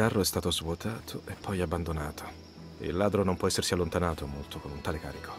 Carro è stato svuotato e poi abbandonato. Il ladro non può essersi allontanato molto con un tale carico.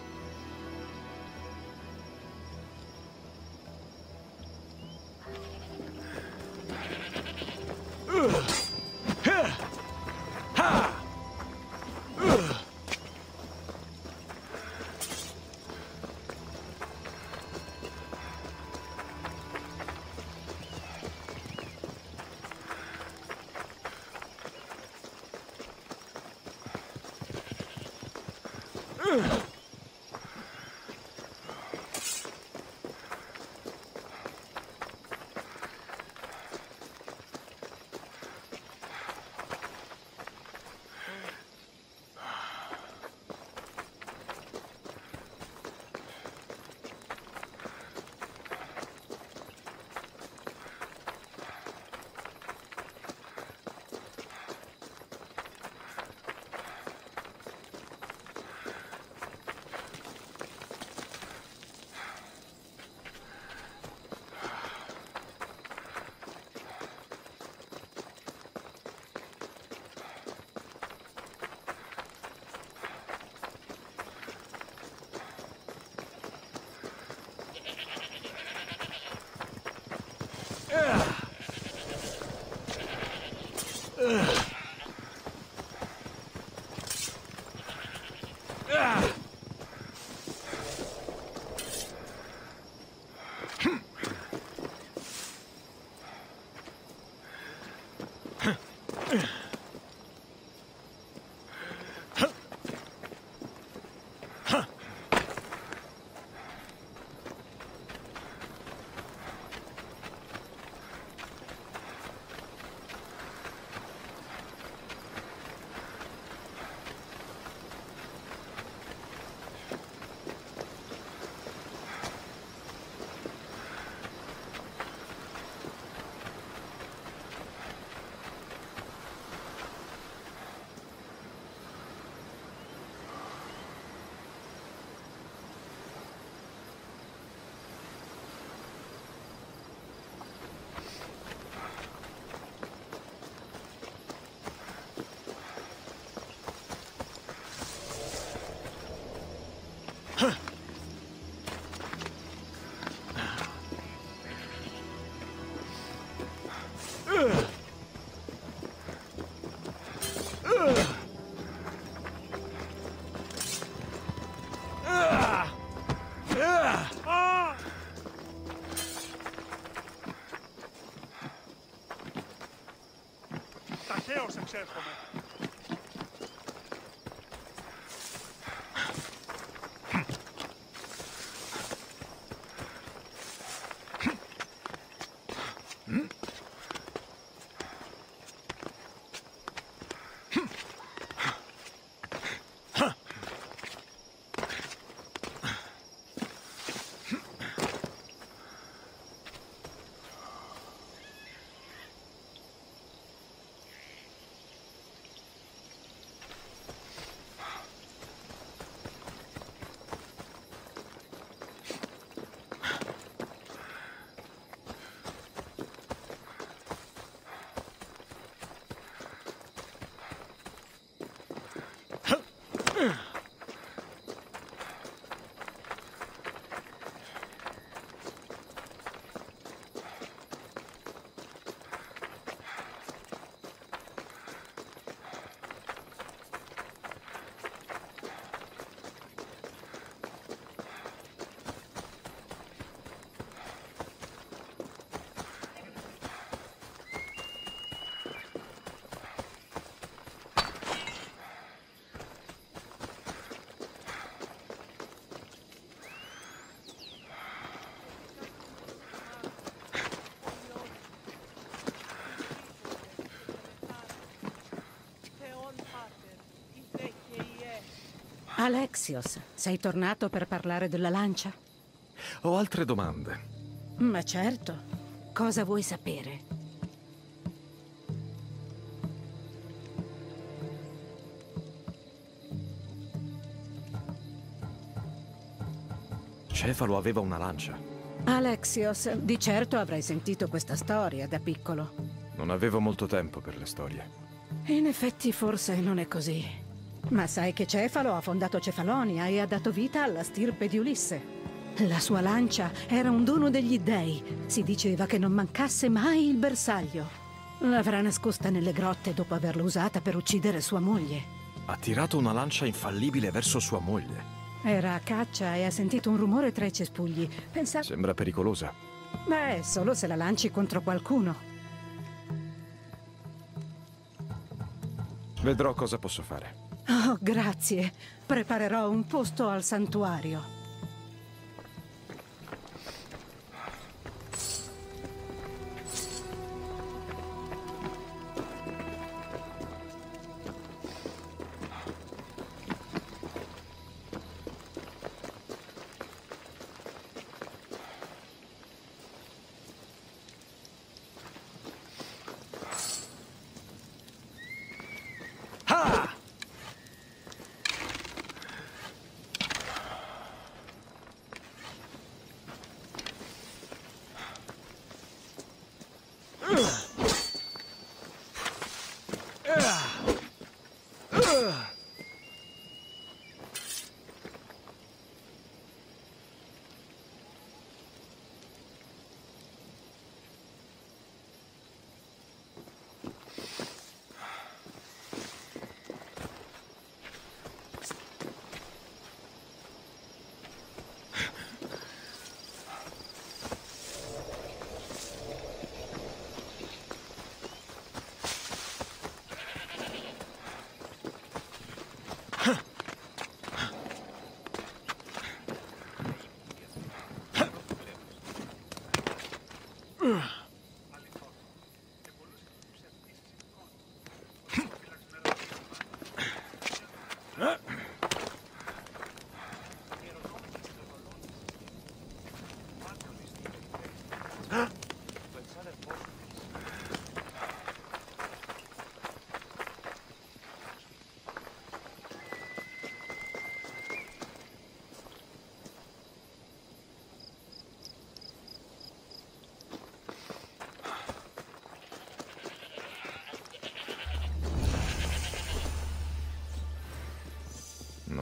no success for. Alexios, sei tornato per parlare della lancia? Ho altre domande. Ma certo. Cosa vuoi sapere? Cefalo aveva una lancia. Alexios, di certo avrai sentito questa storia da piccolo. Non avevo molto tempo per le storie. In effetti forse non è così. Ma sai che Cefalo ha fondato Cefalonia e ha dato vita alla stirpe di Ulisse. La sua lancia era un dono degli dei. Si diceva che non mancasse mai il bersaglio. L'avrà nascosta nelle grotte dopo averla usata per uccidere sua moglie. Ha tirato una lancia infallibile verso sua moglie. Era a caccia e ha sentito un rumore tra i cespugli. Pensa... Sembra pericolosa. Beh, solo se la lanci contro qualcuno. Vedrò cosa posso fare. Oh, grazie. Preparerò un posto al santuario.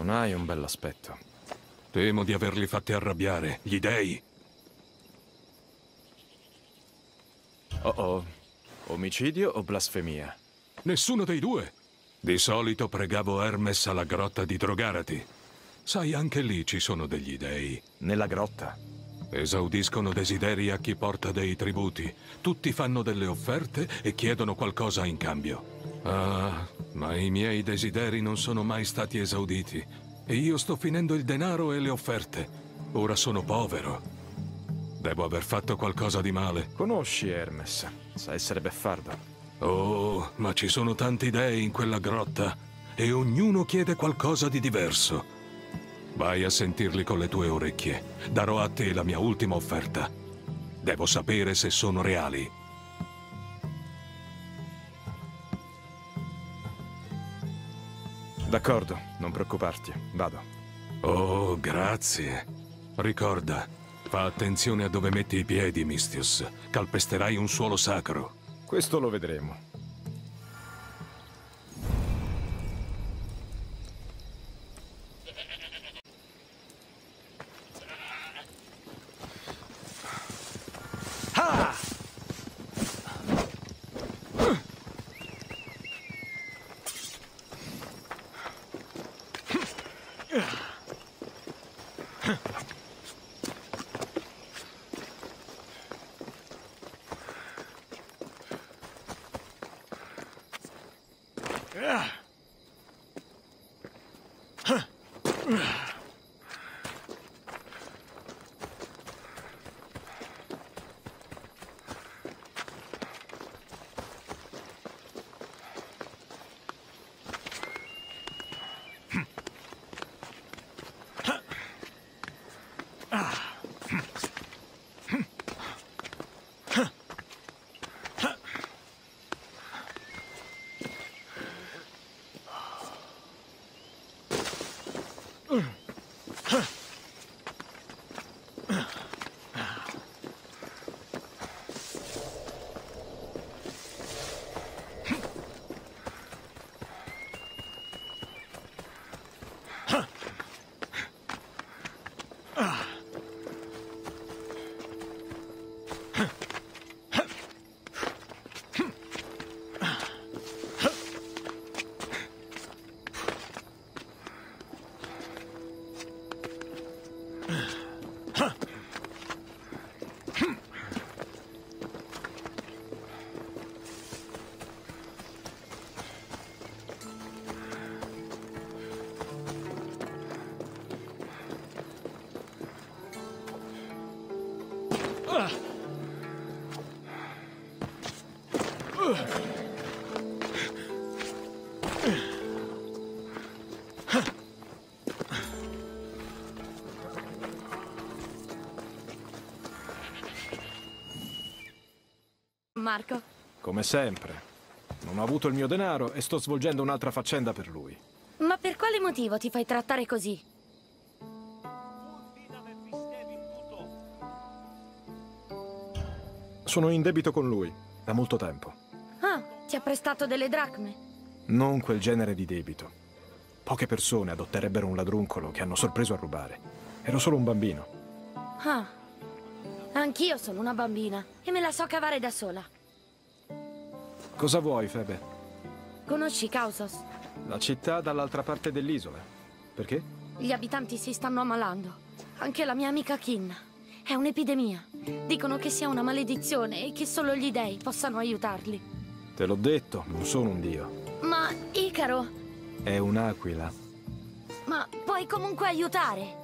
Non hai un bell'aspetto. Temo di averli fatti arrabbiare, gli dei. Oh oh. Omicidio o blasfemia? Nessuno dei due. Di solito pregavo Hermes alla grotta di Drogarati. Sai, anche lì ci sono degli dei. Nella grotta? Esaudiscono desideri a chi porta dei tributi. Tutti fanno delle offerte e chiedono qualcosa in cambio. Ah, ma i miei desideri non sono mai stati esauditi. E io sto finendo il denaro e le offerte. Ora sono povero. Devo aver fatto qualcosa di male. Conosci Hermes. Sa essere beffardo. Oh, ma ci sono tanti dei in quella grotta. E ognuno chiede qualcosa di diverso. Vai a sentirli con le tue orecchie. Darò a te la mia ultima offerta. Devo sapere se sono reali. D'accordo, non preoccuparti. Vado. Oh, grazie. Ricorda, fa attenzione a dove metti i piedi, Mistius. Calpesterai un suolo sacro. Questo lo vedremo. Marco, Come sempre. Non ho avuto il mio denaro e sto svolgendo un'altra faccenda per lui. ma per quale motivo ti fai trattare così? Sono in debito con lui, da molto tempo. Ah, ti ha prestato delle dracme? Non quel genere di debito. Poche persone adotterebbero un ladruncolo che hanno sorpreso a rubare. Ero solo un bambino. Ah, anch'io sono una bambina e me la so cavare da sola. Cosa vuoi, Febe? Conosci Causos? La città dall'altra parte dell'isola. Perché? Gli abitanti si stanno ammalando. Anche la mia amica Kin. È un'epidemia. Dicono che sia una maledizione e che solo gli dei possano aiutarli. Te l'ho detto, non sono un dio. Ma, Icaro, È un'aquila. ma puoi comunque aiutare?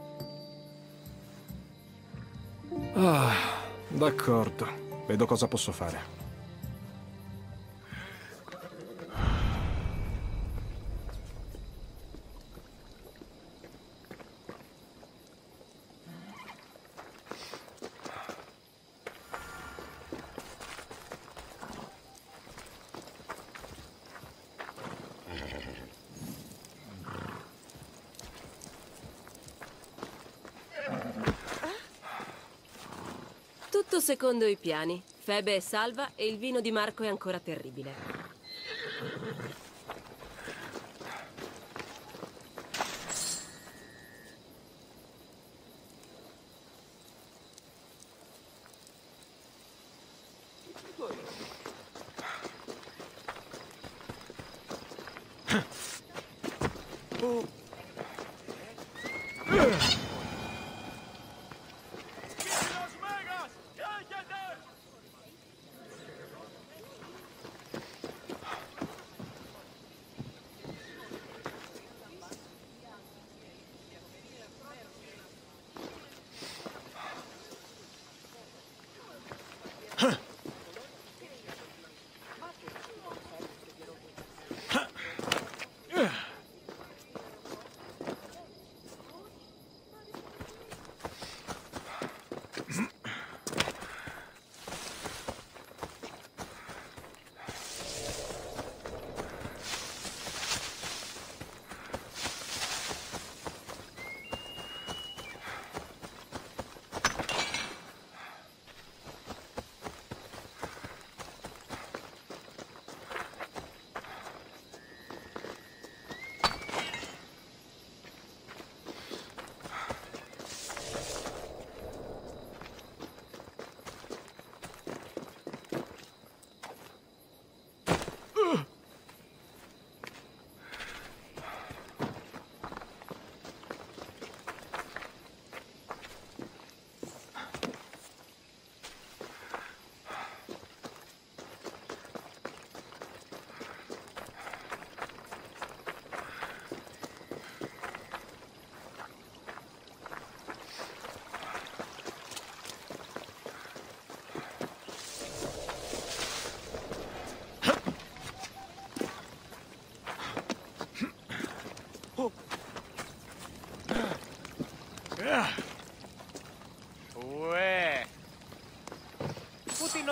Ah, d'accordo. Vedo cosa posso fare. secondo i piani. Febe è salva e il vino di Marco è ancora terribile. Oh.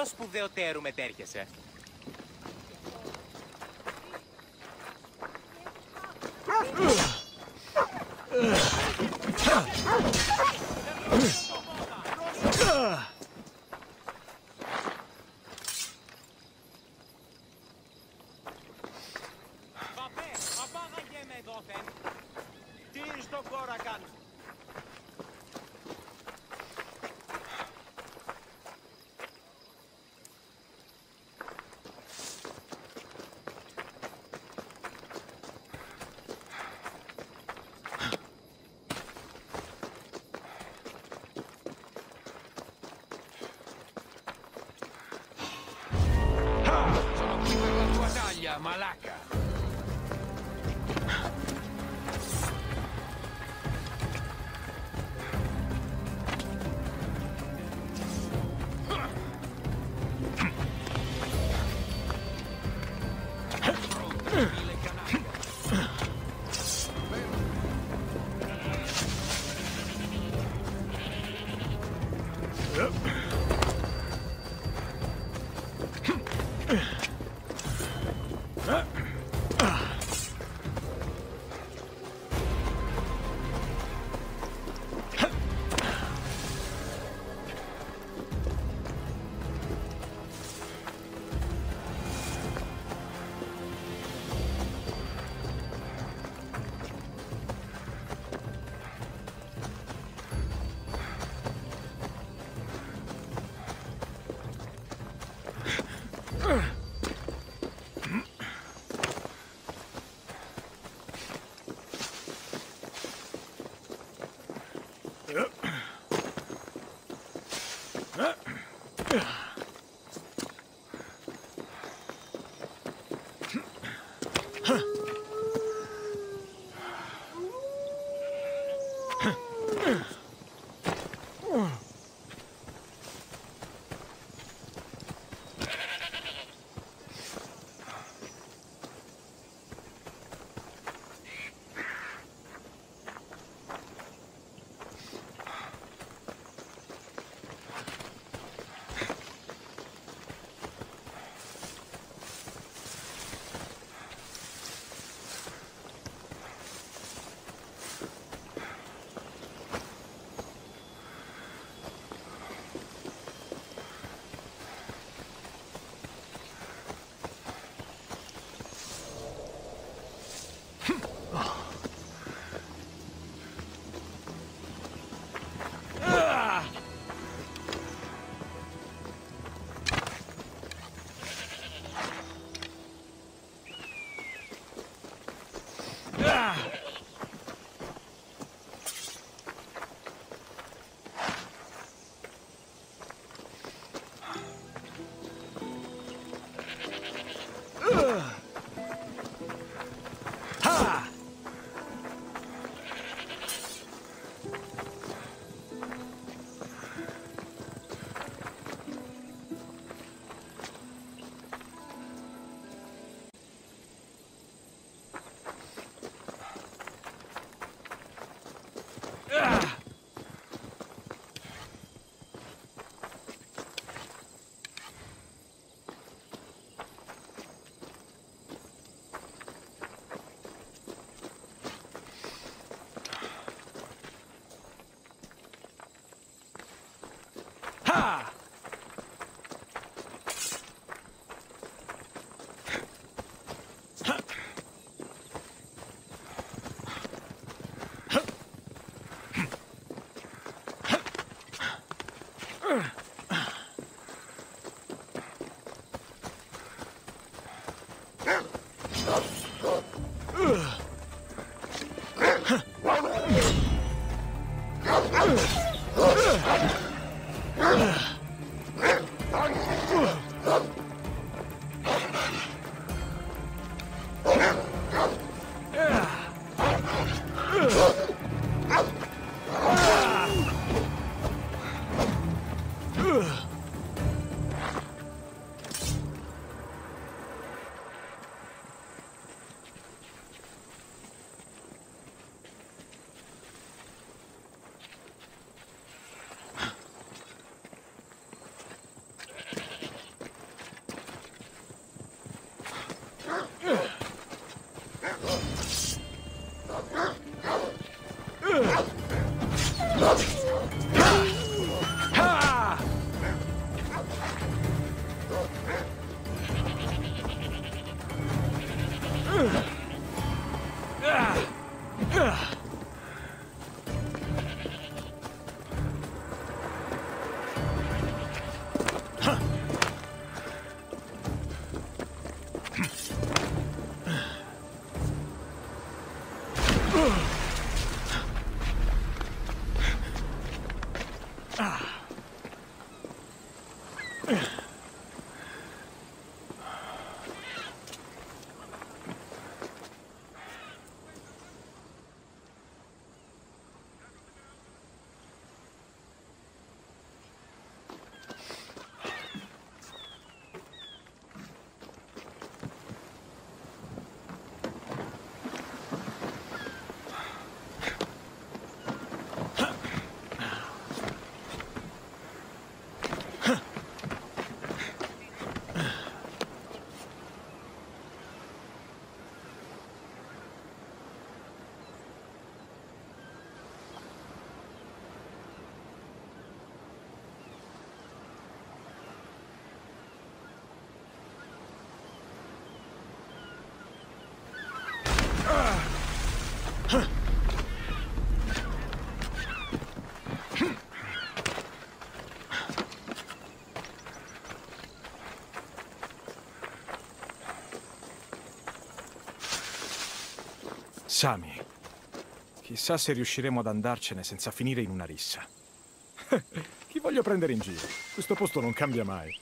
ποιος σπουδαιοτέρου μετέρχεσαι; Παπέ, παπάγαγε με εδώ, Τι στον κόρα κάνεις; Malak. Love you. Sami, chissà se riusciremo ad andarcene senza finire in una rissa. Chi voglio prendere in giro? Questo posto non cambia mai.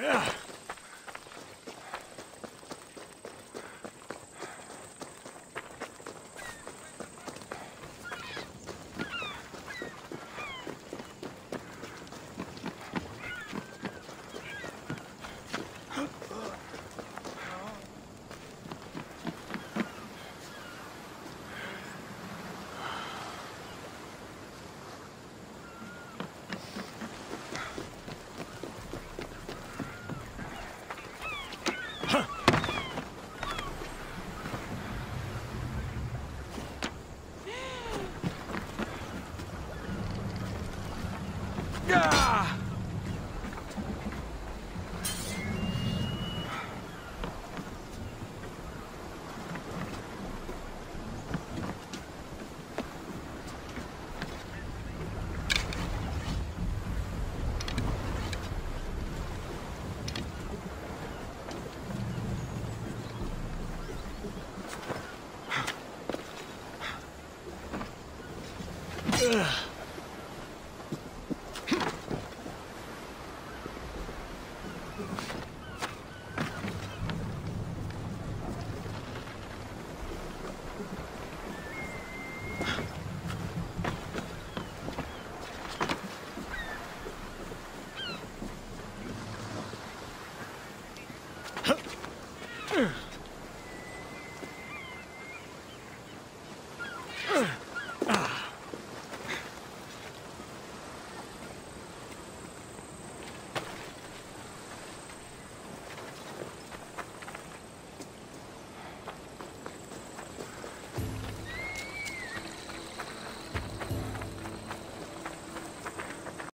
Yeah.